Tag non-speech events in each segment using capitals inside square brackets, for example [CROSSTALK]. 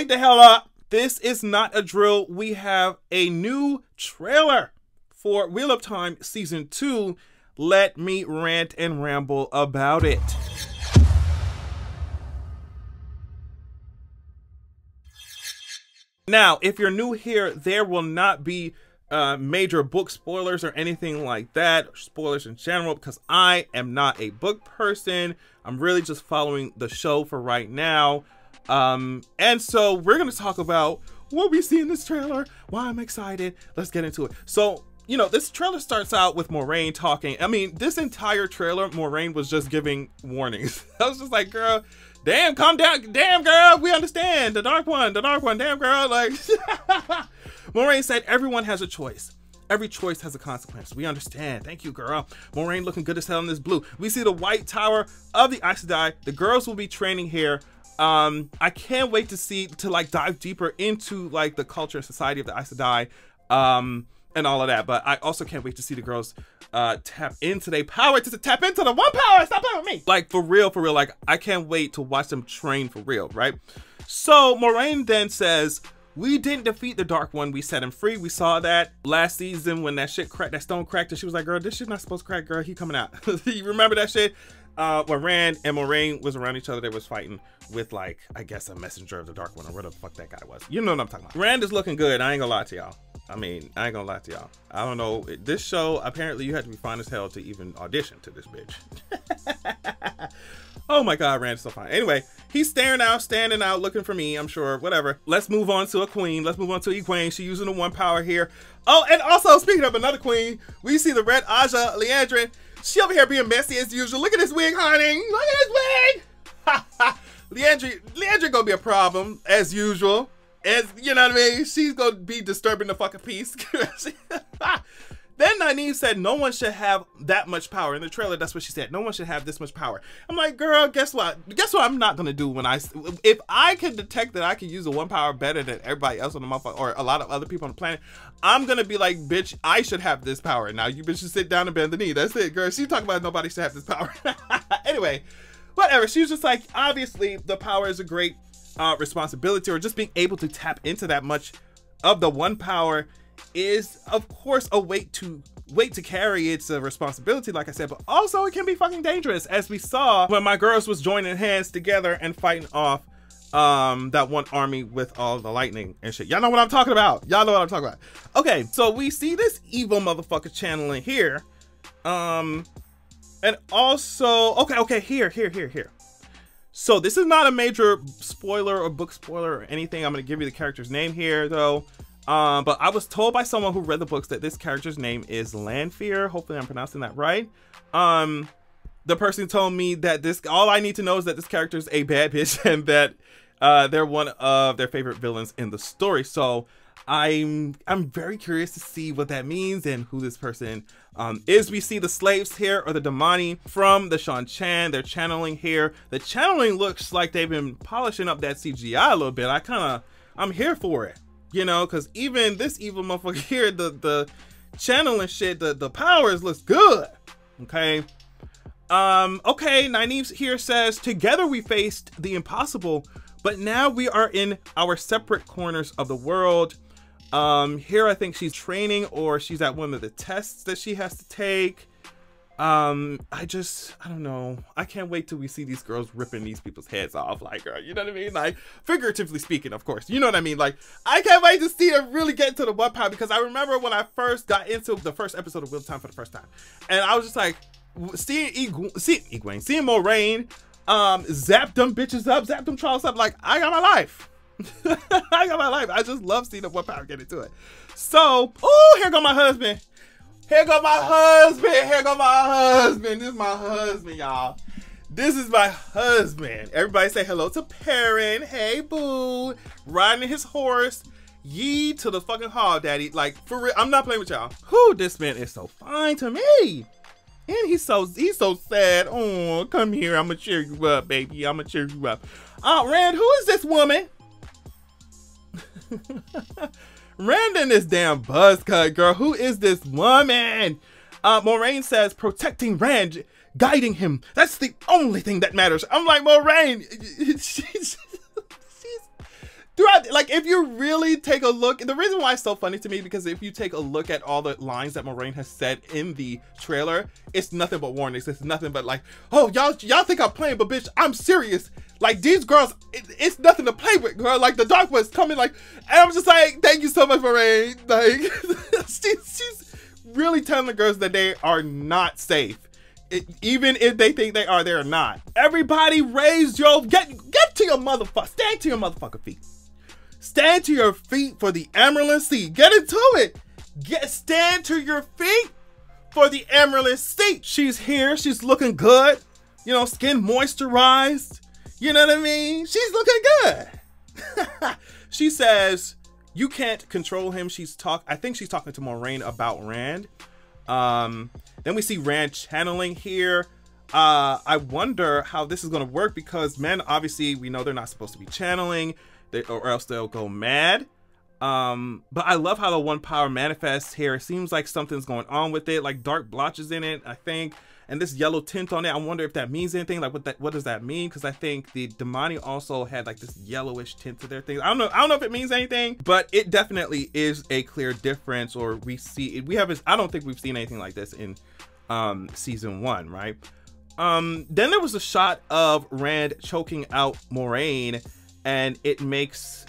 wake the hell up. This is not a drill. We have a new trailer for Wheel of Time Season 2. Let me rant and ramble about it. Now, if you're new here, there will not be uh, major book spoilers or anything like that, spoilers in general, because I am not a book person. I'm really just following the show for right now. Um, and so we're to talk about what we see in this trailer, why I'm excited. Let's get into it. So, you know, this trailer starts out with Moiraine talking. I mean, this entire trailer, Moiraine was just giving warnings. [LAUGHS] I was just like, girl, damn, calm down. Damn, girl, we understand. The dark one, the dark one, damn, girl. Like, [LAUGHS] Moiraine said, everyone has a choice. Every choice has a consequence. We understand. Thank you, girl. Moiraine looking good as hell in this blue. We see the white tower of the Aes Sedai. The girls will be training here. Um, I can't wait to see to like dive deeper into like the culture and society of the Aes Sedai, um, and all of that. But I also can't wait to see the girls uh tap into their power to, tap into the one power. Stop playing with me. Like for real, for real. Like I can't wait to watch them train for real, right? So Moiraine then says, we didn't defeat the Dark One. We set him free. We saw that last season when that shit cracked, that stone cracked, and she was like, girl, this shit not supposed to crack, girl. He coming out. [LAUGHS] you remember that shit? uh, when Rand and Moiraine was around each other, they was fighting with like, I guess a messenger of the Dark One or whatever the fuck that guy was. You know what I'm talking about. Rand is looking good. I ain't gonna lie to y'all. I mean, I ain't gonna lie to y'all. I don't know. This show, apparently you had to be fine as hell to even audition to this bitch. [LAUGHS] oh my god, Rand is so fine. Anyway, he's staring out, standing out, looking for me, I'm sure. Whatever. Let's move on to a queen. Let's move on to Egwene. She's using the one power here. Oh, and also, speaking of another queen, we see the red Ajah Liandrin. She over here being messy as usual. Look at this wig, honey. Look at this wig. [LAUGHS] Ha ha. Liandry, Liandry gonna be a problem as usual. As you know what I mean, she's gonna be disturbing the fucking peace. [LAUGHS] [LAUGHS] then Nynaeve said no one should have that much power in the trailer. That's what she said. No one should have this much power. I'm like, girl, guess what? Guess what? I'm not gonna do when I if I can detect that I can use a one power better than everybody else on the motherfucker or a lot of other people on the planet. I'm gonna be like, bitch, I should have this power. Now you bitch should sit down and bend the knee. That's it, girl. She talking about nobody should have this power. [LAUGHS] anyway, whatever. She was just like, obviously the power is a great uh, responsibility, or just being able to tap into that much of the one power is of course a weight to weight to carry. It's a responsibility like i said but also it can be fucking dangerous as we saw when my girls was joining hands together and fighting off um that one army with all the lightning and shit. Y'all know what i'm talking about. Y'all know what i'm talking about. Okay so we see this evil motherfucker channeling here. Um and also okay okay here here here here. So this is not a major spoiler or book spoiler or anything. I'm gonna give you the character's name here though um, but I was told by someone who read the books that this character's name is Lanfear. Hopefully, I'm pronouncing that right. Um, the person told me that this all I need to know is that this character is a bad [LAUGHS] bitch and that uh, they're one of their favorite villains in the story. So I'm I'm very curious to see what that means and who this person um, is. We see the slaves here or the Damane from the Seanchan. They're channeling here. The channeling looks like they've been polishing up that CGI a little bit. I kind of I'm here for it you know, because even this evil motherfucker [LAUGHS] here, the the channel and shit, the the powers looks good. Okay. Um, okay, Nynaeve here says, together we faced the impossible, but now we are in our separate corners of the world. Um, here I think she's training or she's at one of the tests that she has to take. Um, I just, I don't know. I can't wait till we see these girls ripping these people's heads off. Like, uh, you know what I mean? Like, figuratively speaking, of course. You know what I mean? Like, I can't wait to see them really get into the one pound because I remember when I first got into the first episode of Wheel Time for the first time, and I was just like, seeing Egwene, seeing Egwene, seeing Moiraine, um, zap them bitches up, zap them trolls up. Like, I got my life. [LAUGHS] I got my life. I just love seeing the one power get into it. So, oh, here go my husband. Here go my husband. Here go my husband. This is my husband, y'all. This is my husband. Everybody say hello to Perrin. Hey, boo. Riding his horse. Yee to the fucking hall, daddy. Like, for real. I'm not playing with y'all. Who? This man is so fine to me. And he's so he's so sad. Oh, come here. I'm gonna cheer you up, baby. I'm gonna cheer you up. Uh, Rand, who is this woman? [LAUGHS] Randon this damn buzz cut, girl. Who is this woman? Uh, Moiraine says, protecting Rand, guiding him. That's the only thing that matters. I'm like, Moiraine, [LAUGHS] she's, throughout like if you really take a look the reason why it's so funny to me because if you take a look at all the lines that Moiraine has said in the trailer it's nothing but warnings it's nothing but like oh y'all y'all think i'm playing but bitch i'm serious like these girls it, it's nothing to play with girl like the dark one's coming like and i'm just like thank you so much Moiraine [LAUGHS] like [LAUGHS] she's, she's really telling the girls that they are not safe it, even if they think they are, they're not. Everybody raise your get get to your motherfucker. Stand to your motherfucker feet. Stand to your feet for the Amyrlin Seat. Get into it. Get stand to your feet for the Amyrlin Seat. She's here. She's looking good. You know, skin moisturized. You know what I mean? She's looking good. [LAUGHS] she says, you can't control him. She's talk I think she's talking to Moiraine about Rand. Um, then we see Rand channeling here. Uh, I wonder how this is going to work because men, obviously, we know they're not supposed to be channeling they, or else they'll go mad. Um, but I love how the one power manifests here. It seems like something's going on with it, like dark blotches in it, I think. And this yellow tint on it, I wonder if that means anything. Like, what that, what does that mean? Because I think the Damane also had like this yellowish tint to their things. I don't know. I don't know if it means anything, but it definitely is a clear difference. Or we see we have. I don't think we've seen anything like this in um season one, right? Um, then there was a shot of Rand choking out Moiraine, and it makes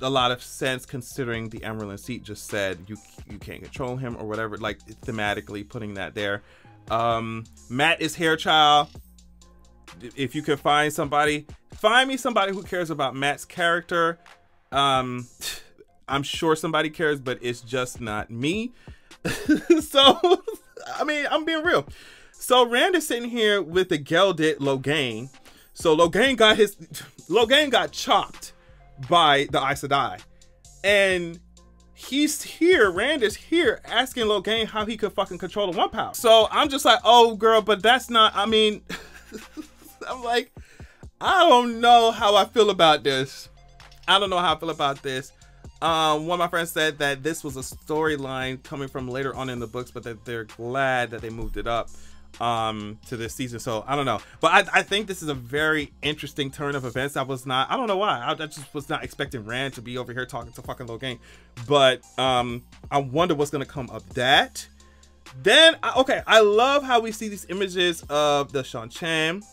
a lot of sense considering the Amyrlin Seat just said you you can't control him or whatever. Like thematically putting that there. Um, Mat is Hairchild. If you can find somebody, find me somebody who cares about Mat's character. Um, I'm sure somebody cares, but it's just not me. [LAUGHS] so, I mean, I'm being real. So Rand is sitting here with the gelded Logain. So Logain got his Logain got chopped by the Aes Sedai. And he's here, Rand is here asking Logain how he could fucking control the one power. So I'm just like, oh girl, but that's not I mean [LAUGHS] I'm like, I don't know how I feel about this. I don't know how I feel about this. Um, one of my friends said that this was a storyline coming from later on in the books, but that they're glad that they moved it up um to this season. So i don't know. But I, I think this is a very interesting turn of events i was not i don't know why. I, I just was not expecting rand to be over here talking to fucking Logain but um i wonder what's gonna come of that. Then okay i love how we see these images of the Seanchan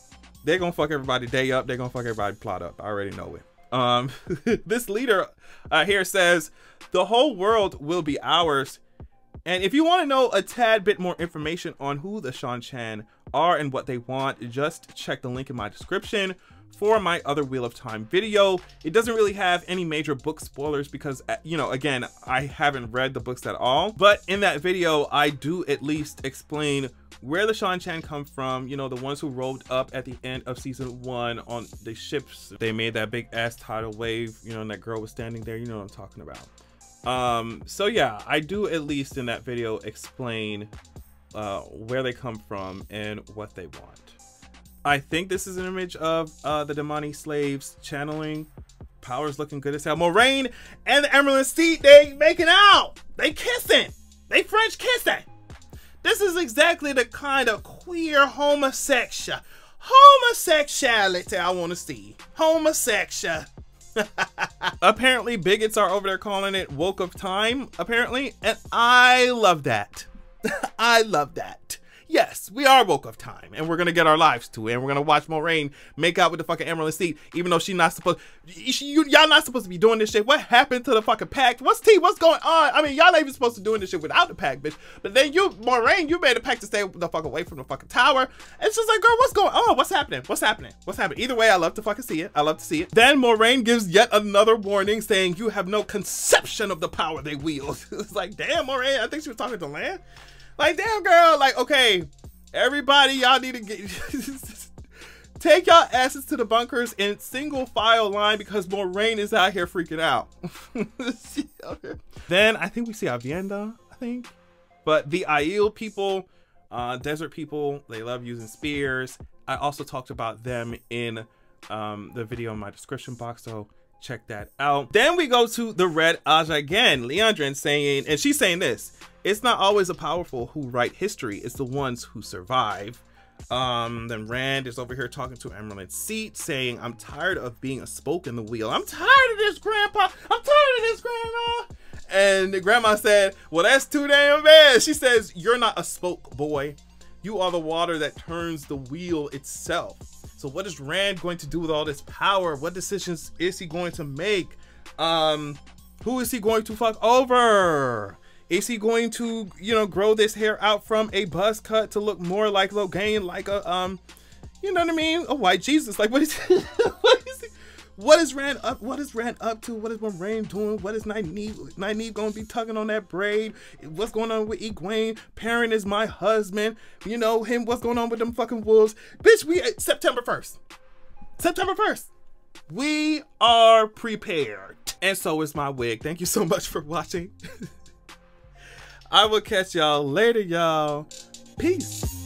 they're gonna fuck everybody day up. They're gonna fuck everybody plot up. I already know it. Um [LAUGHS] this leader uh, here says the whole world will be ours and if you want to know a tad bit more information on who the Seanchan are and what they want, just check the link in my description for my other Wheel of Time video. It doesn't really have any major book spoilers because, uh, you know, again, I haven't read the books at all. But in that video, I do at least explain where the Seanchan come from, you know, the ones who rolled up at the end of season one on the ships. They made that big ass tidal wave, you know, and that girl was standing there, you know what I'm talking about. Um, so yeah, I do at least in that video explain uh, where they come from and what they want. I think this is an image of uh, the Damane slaves channeling. Power's looking good as hell. Moiraine and the Amyrlin Seat, they making out. They kissing. They French kissing. This is exactly the kind of queer homosexual homosexuality I want to see. Homosexual. [LAUGHS] apparently, bigots are over there calling it woke of time, apparently, and I love that. [LAUGHS] I love that yes, we are woke of time, and we're gonna get our lives to it, and we're gonna watch Moiraine make out with the fucking Amyrlin Seat, even though she's not supposed. you, y'all not supposed to be doing this shit. What happened to the fucking pact? What's T? What's going on? I mean, y'all ain't even supposed to doing this shit without the pact, bitch. But then you, Moiraine, you made a pact to stay the fuck away from the fucking tower. And it's just like, girl, what's going on? What's happening? What's happening? What's happening? Either way, I love to fucking see it. I love to see it. Then Moiraine gives yet another warning, saying you have no conception of the power they wield. [LAUGHS] it's like, damn, Moiraine. I think she was talking to Lan. Like, damn, girl. Like, okay, Everybody, y'all need to get [LAUGHS] take y'all asses to the bunkers in single file line because Moiraine is out here freaking out. [LAUGHS] then I think we see Aviendha, I think. But the Aiel people, uh, desert people, they love using spears. I also talked about them in um, the video in my description box, so check that out. Then we go to the Red Ajah again, Liandrin saying, and she's saying this, it's not always the powerful who write history, it's the ones who survive. Um, then Rand is over here talking to Amyrlin Seat, saying, I'm tired of being a spoke in the wheel. I'm tired of this, Grandpa. I'm tired of this, Grandma. And Grandma said, Well, that's too damn bad. She says, You're not a spoke, boy. You are the water that turns the wheel itself. So what is Rand going to do with all this power? What decisions is he going to make? Um, who is he going to fuck over? Is he going to, you know, grow this hair out from a buzz cut to look more like Logain, like a um, you know what I mean? A white Jesus. Like what is [LAUGHS] what what is Rand up? What is Rand up to? What is Moiraine doing? What is Nynaeve? Nynaeve gonna be tugging on that braid? What's going on with Egwene? Perrin is my husband. You know him. What's going on with them fucking wolves? Bitch, we eh, September first. September first. We are prepared. And so is my wig. Thank you so much for watching. [LAUGHS] I will catch y'all later, y'all. Peace.